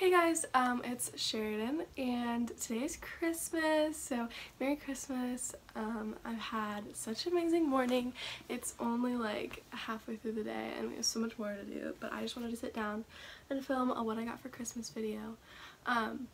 Hey guys, um, it's Sheridan and today is Christmas, so Merry Christmas. Um, I've had such an amazing morning. It's only like halfway through the day and we have so much more to do, but I just wanted to sit down and film a what I got for Christmas video. Um,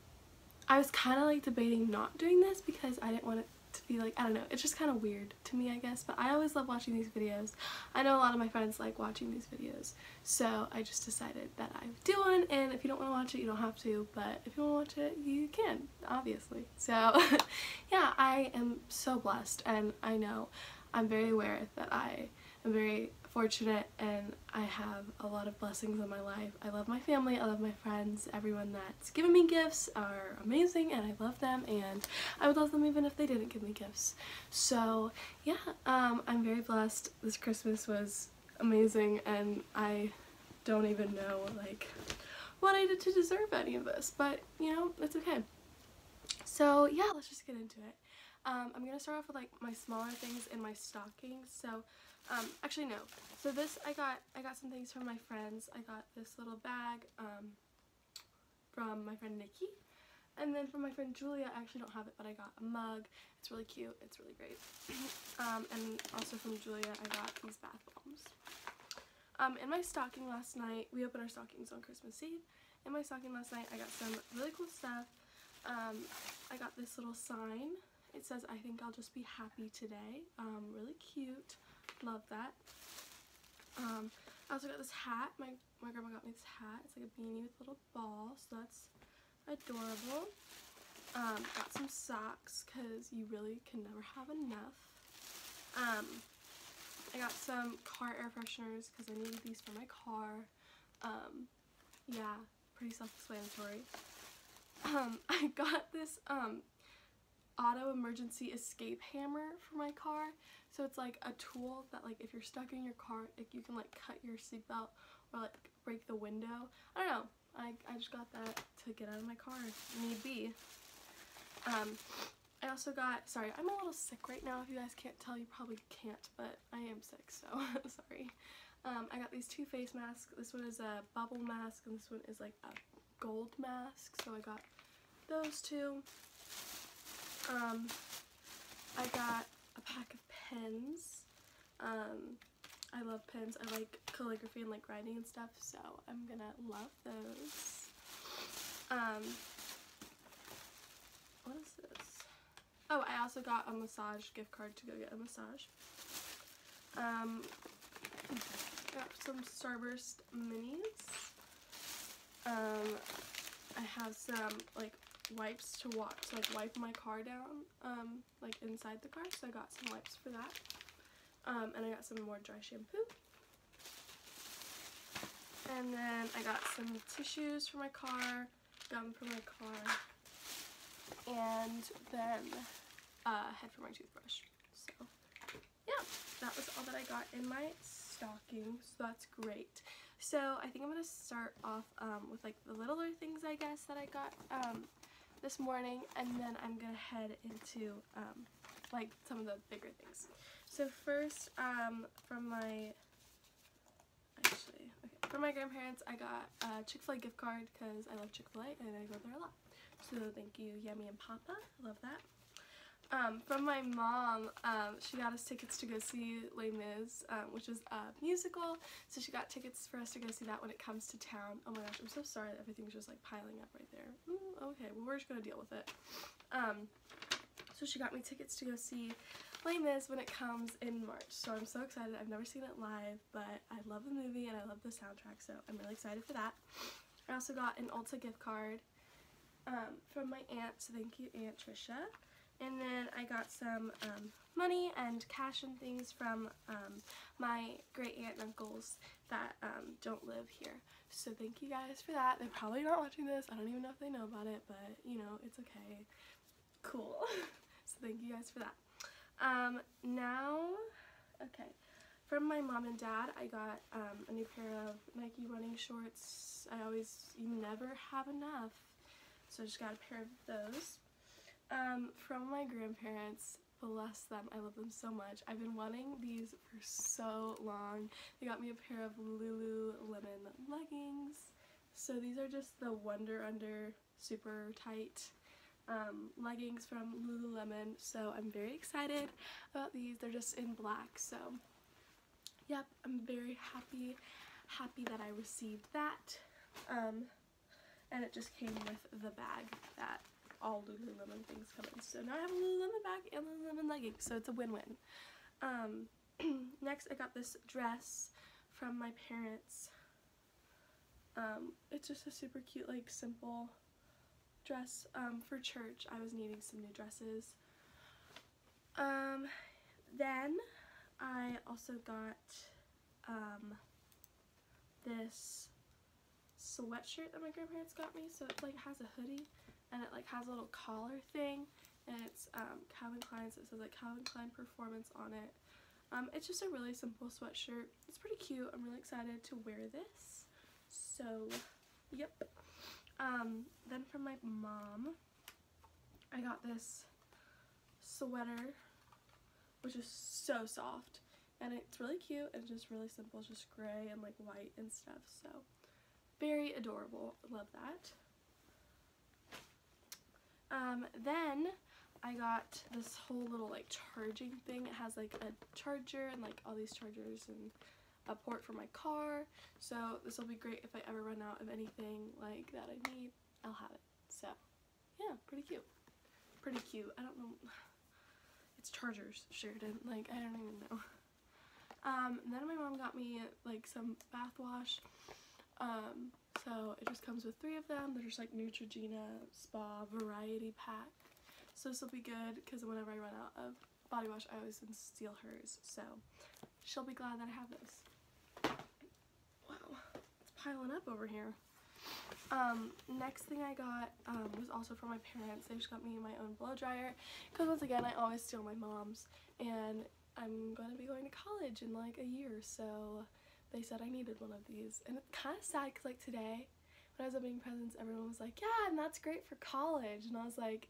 I was kind of like debating not doing this because I didn't want it to be like, I don't know, it's just kind of weird to me I guess, but I always love watching these videos. I know a lot of my friends like watching these videos, so I just decided that I do one, and if you don't want to watch it, you don't have to, but if you want to watch it, you can, obviously. So, yeah, I am so blessed, and I know I'm very aware that I am very fortunate and I have a lot of blessings in my life. I love my family, I love my friends, everyone that's given me gifts are amazing and I love them and I would love them even if they didn't give me gifts. So yeah, um, I'm very blessed. This Christmas was amazing and I don't even know like what I did to deserve any of this, but you know, it's okay. So yeah, let's just get into it. Um, I'm going to start off with like my smaller things in my stockings. So um, actually no. So this I got I got some things from my friends. I got this little bag um, from my friend Nikki. And then from my friend Julia, I actually don't have it, but I got a mug. It's really cute. It's really great. um, and also from Julia, I got these bath bombs. Um, in my stocking last night, we opened our stockings on Christmas Eve. In my stocking last night, I got some really cool stuff. Um, I got this little sign. It says, I think I'll just be happy today. Um, really cute. Love that. Um, I also got this hat. My, my grandma got me this hat. It's like a beanie with a little ball, so that's adorable. Um, got some socks because you really can never have enough. Um, I got some car air fresheners because I needed these for my car. Um, yeah, pretty self-explanatory. Um, I got this um, auto emergency escape hammer for my car. So it's like a tool that like if you're stuck in your car, like you can like cut your seatbelt or like break the window. I don't know. I, I just got that to get out of my car need be. Um, I also got, sorry, I'm a little sick right now. If you guys can't tell, you probably can't, but I am sick, so sorry. Um, I got these two face masks. This one is a bubble mask, and this one is like a gold mask, so I got those two. Um, I got a pack of pens. Um, I love pens. I like calligraphy and like writing and stuff, so I'm gonna love those. Um, what is this? Oh, I also got a massage gift card to go get a massage. Um, got some Starburst minis. Um, I have some like wipes to wash, to like wipe my car down, um, like inside the car. So I got some wipes for that. Um, and I got some more dry shampoo. And then I got some tissues for my car, gum for my car, and then uh, head for my toothbrush. So yeah, that was all that I got in my stocking, so that's great. So I think I'm going to start off um, with like the littler things I guess that I got um, this morning and then I'm gonna head into um, like some of the bigger things. So first um, from my actually okay, from my grandparents I got a Chick-fil-A gift card because I love Chick-fil-A and I go there a lot. So thank you Yummy and Papa, love that. Um, from my mom, um, she got us tickets to go see Les Mis, um, which is a musical. So she got tickets for us to go see that when it comes to town. Oh my gosh, I'm so sorry that everything's just like piling up right there. Mm, okay, well we're just gonna deal with it. Um, so she got me tickets to go see Les Mis when it comes in March. So I'm so excited. I've never seen it live, but I love the movie and I love the soundtrack, so I'm really excited for that. I also got an Ulta gift card um, from my aunt, so thank you Aunt Trisha. And then I got some um, money and cash and things from um, my great aunt and uncles that um, don't live here. So thank you guys for that. They're probably not watching this. I don't even know if they know about it, but you know, it's okay. Cool. so thank you guys for that. Um, now, okay. From my mom and dad, I got um, a new pair of Nike running shorts. I always, you never have enough. So I just got a pair of those. From my grandparents, bless them, I love them so much. I've been wanting these for so long. They got me a pair of Lululemon leggings, So these are just the Wonder Under super tight um, leggings from Lululemon. So I'm very excited about these. They're just in black. So yep, I'm very happy, happy that I received that. Um, and it just came with the bag that all Lululemon things come in. So now I have a Lululemon bag and Lululemon leggings. So it's a win-win. Um, next I got this dress from my parents. Um, it's just a super cute, like, simple dress um, for church. I was needing some new dresses. Um, then I also got um, this sweatshirt that my grandparents got me. So it like has a hoodie and it like has a little collar thing and it's um, Calvin Klein so it says like Calvin Klein performance on it. Um, it's just a really simple sweatshirt. It's pretty cute. I'm really excited to wear this. So, yep. Um, then from my mom, I got this sweater, which is so soft. And it's really cute and just really simple. It's just gray and like white and stuff. So, very adorable. Love that. Then I got this whole little like charging thing. It has like a charger and like all these chargers and a port for my car. So this will be great if I ever run out of anything like that I need. I'll have it. So yeah, pretty cute. Pretty cute. I don't know. It's chargers, Sheridan. Like I don't even know. Um, then my mom got me like some bath wash. Um, so it just comes with three of them. They're just like Neutrogena Spa Variety Pack. So this will be good because whenever I run out of body wash, I always steal hers. So she'll be glad that I have this. Wow, it's piling up over here. Um, next thing I got um, was also from my parents. They just got me my own blow dryer because once again, I always steal my mom's and I'm going to be going to college in like a year. So they said I needed one of these. And it's kind of sad because like today when I was opening presents, everyone was like, yeah, and that's great for college. And I was like,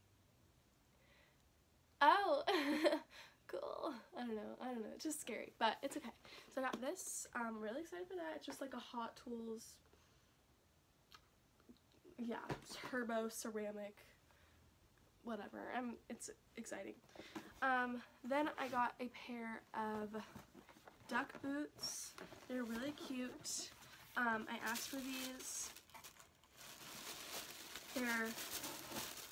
oh, cool. I don't know. I don't know. It's just scary, but it's okay. So I got this. I'm really excited for that. It's just like a Hot Tools, yeah, turbo ceramic, whatever. I'm, it's exciting. Um, then I got a pair of duck boots. They're really cute. Um, I asked for these. They're,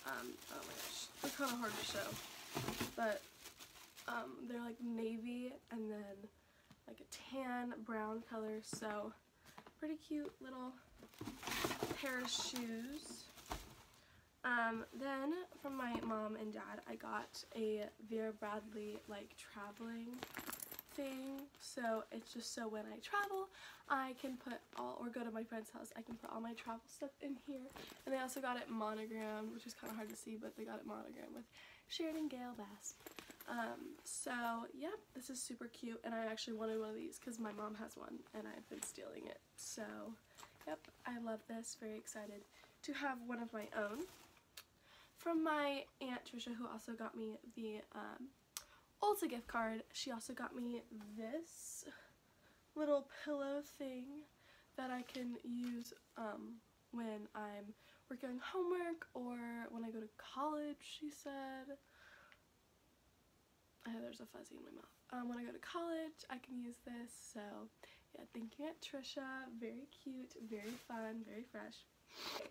um, oh my gosh, they're kind of hard to show but um, they're like navy and then like a tan brown color so pretty cute little pair of shoes um, then from my mom and dad I got a Vera Bradley like traveling thing. So it's just so when I travel I can put all or go to my friend's house I can put all my travel stuff in here. And they also got it monogrammed which is kind of hard to see but they got it monogrammed with Sheridan Gail Bass. Um, so yeah this is super cute and I actually wanted one of these because my mom has one and I've been stealing it. So yep I love this very excited to have one of my own. From my aunt Trisha who also got me the um, Ulta gift card, she also got me this little pillow thing that I can use um, when I'm working on homework or when I go to college, she said. Oh, there's a fuzzy in my mouth. Um, when I go to college, I can use this. So, yeah, thank you, Aunt Trisha. Very cute, very fun, very fresh.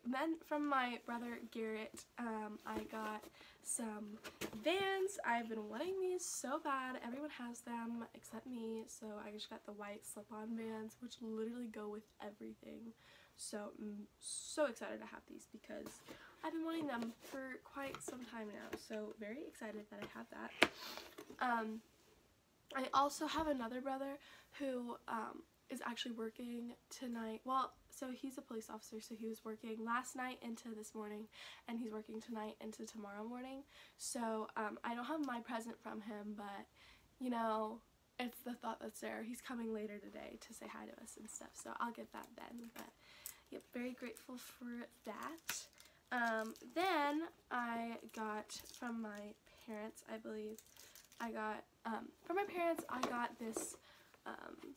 Then from my brother Garrett, um, I got some Vans. I've been wanting these so bad. Everyone has them except me. So I just got the white slip-on Vans, which literally go with everything. So I'm so excited to have these because I've been wanting them for quite some time now. So very excited that I have that. Um, I also have another brother who um, is actually working tonight. Well, so he's a police officer, so he was working last night into this morning, and he's working tonight into tomorrow morning. So um, I don't have my present from him, but you know, it's the thought that's there. He's coming later today to say hi to us and stuff, so I'll get that then. But yep, very grateful for that. Um, then I got from my parents, I believe, I got, um, from my parents, I got this um,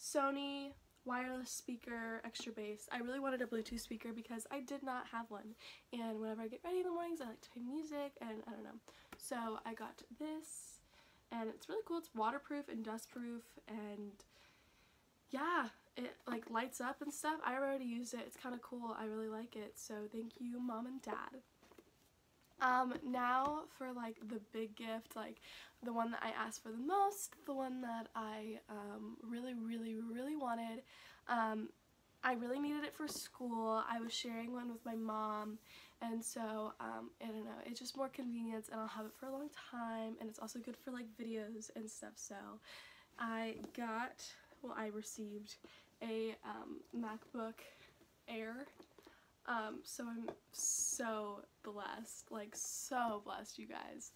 Sony wireless speaker, extra bass. I really wanted a Bluetooth speaker because I did not have one. And whenever I get ready in the mornings, I like to play music and I don't know. So I got this and it's really cool. It's waterproof and dustproof and yeah, it like lights up and stuff. I already used it. It's kind of cool. I really like it. So thank you, mom and dad. Um, now for like the big gift, like the one that I asked for the most, the one that I um, really, really, really wanted. Um, I really needed it for school. I was sharing one with my mom and so um, I don't know, it's just more convenience and I'll have it for a long time and it's also good for like videos and stuff. So I got, well I received a um, MacBook Air um, so I'm so blessed, like so blessed you guys,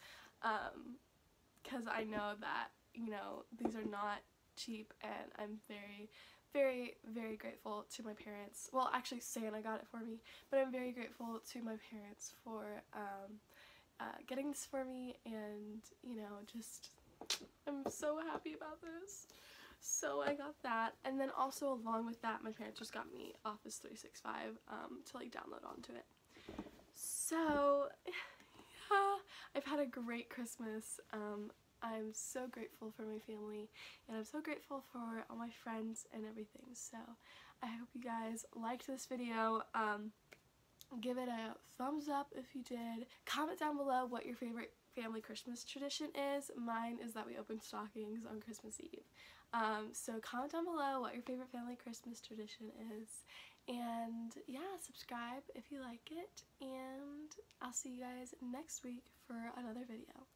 because I know that, you know, these are not cheap and I'm very, very, very grateful to my parents. Well, actually Santa got it for me, but I'm very grateful to my parents for um, uh, getting this for me and, you know, just, I'm so happy about this. So I got that and then also along with that my parents just got me Office 365 um, to like download onto it. So I've had a great Christmas. Um, I'm so grateful for my family and I'm so grateful for all my friends and everything. So I hope you guys liked this video. Um, give it a thumbs up if you did. Comment down below what your favorite family Christmas tradition is. Mine is that we open stockings on Christmas Eve. Um, so comment down below what your favorite family Christmas tradition is. And yeah, subscribe if you like it. And I'll see you guys next week for another video.